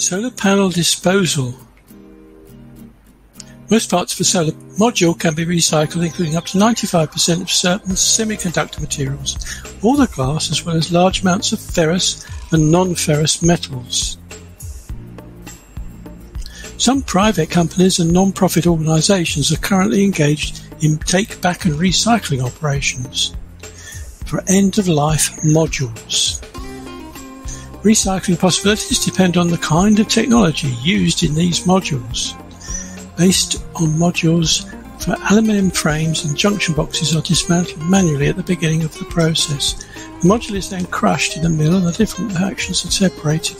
Solar panel disposal. Most parts of a solar module can be recycled, including up to 95% of certain semiconductor materials, all the glass, as well as large amounts of ferrous and non-ferrous metals. Some private companies and non-profit organizations are currently engaged in take-back and recycling operations for end-of-life modules. Recycling possibilities depend on the kind of technology used in these modules. Based on modules for aluminum frames and junction boxes are dismantled manually at the beginning of the process. The module is then crushed in a mill and the different fractions are separated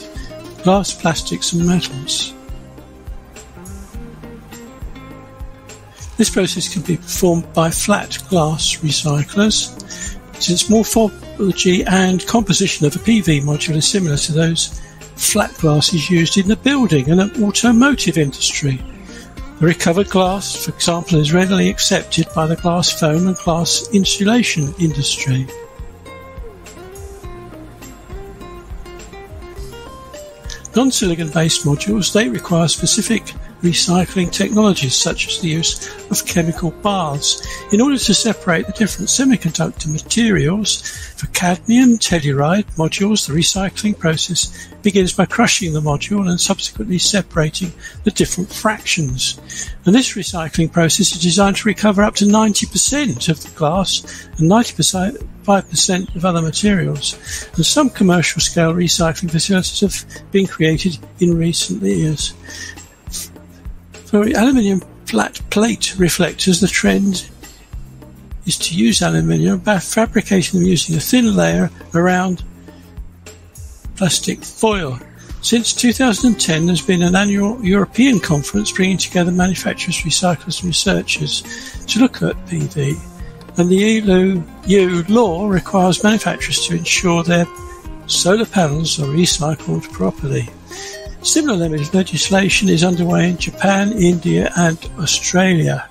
glass, plastics and metals. This process can be performed by flat glass recyclers since morphology and composition of a PV module is similar to those flat glasses used in the building and automotive industry. The recovered glass, for example, is readily accepted by the glass foam and glass insulation industry. Non-silicon based modules, they require specific recycling technologies such as the use of chemical baths in order to separate the different semiconductor materials. For cadmium telluride modules, the recycling process begins by crushing the module and subsequently separating the different fractions. And this recycling process is designed to recover up to 90% of the glass and 90% 5% of other materials, and some commercial scale recycling facilities have been created in recent years. For aluminium flat plate reflectors, the trend is to use aluminium by fabricating them using a thin layer around plastic foil. Since 2010, there's been an annual European conference bringing together manufacturers, recyclers, and researchers to look at PV. And the EU law requires manufacturers to ensure their solar panels are recycled properly. Similar legislation is underway in Japan, India and Australia.